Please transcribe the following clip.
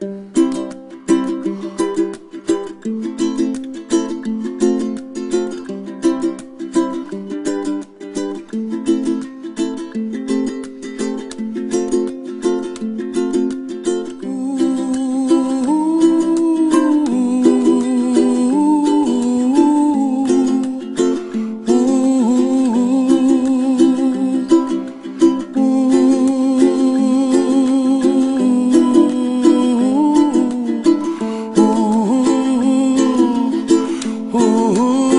you Ooh.